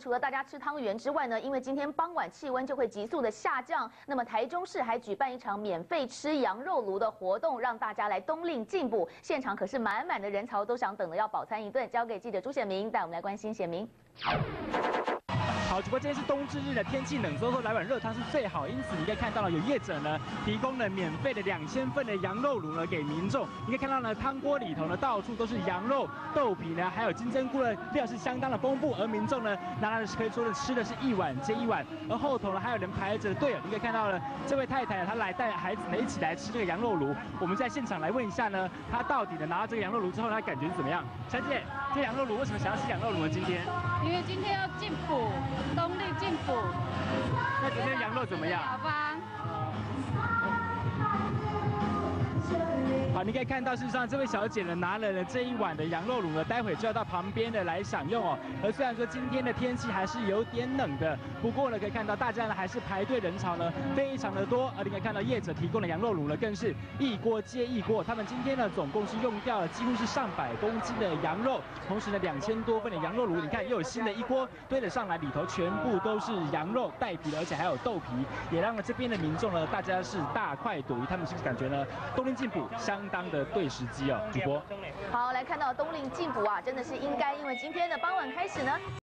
除了大家吃汤圆之外呢，因为今天傍晚气温就会急速的下降，那么台中市还举办一场免费吃羊肉炉的活动，让大家来冬令进补。现场可是满满的人潮，都想等着要饱餐一顿。交给记者朱显明带我们来关心显明。好，只不过今天是冬至日的天气冷，所以说来碗热汤是最好。因此你可以看到了，有业者呢提供了免费的两千份的羊肉炉呢给民众。你可以看到呢，汤锅里头呢到处都是羊肉、豆皮呢，还有金针菇的料是相当的丰富。而民众呢，拿来是可以说的吃的是一碗接一碗。而后头呢还有人排着队，你可以看到了这位太太她来带孩子呢一起来吃这个羊肉炉。我们在现场来问一下呢，她到底呢拿到这个羊肉炉之后，她感觉怎么样？小姐，这羊肉炉为什么想要吃羊肉炉呢？今天？因为今天要进补，冬令进补。那今天羊肉怎么样？好吧。好，你可以看到，事实上这位小姐呢拿了呢这一碗的羊肉卤呢，待会就要到旁边的来享用哦。而虽然说今天的天气还是有点冷的，不过呢可以看到大家呢还是排队人潮呢非常的多。而你可以看到业者提供的羊肉卤呢，更是一锅接一锅。他们今天呢总共是用掉了几乎是上百公斤的羊肉，同时呢两千多份的羊肉卤，你看又有新的一锅堆了上来，里头全部都是羊肉带皮的，而且还有豆皮，也让了这边的民众呢大家是大快朵颐。他们是不是感觉呢冬令进补香？当的对时机啊，主播。好，来看到冬令进补啊，真的是应该，因为今天的傍晚开始呢。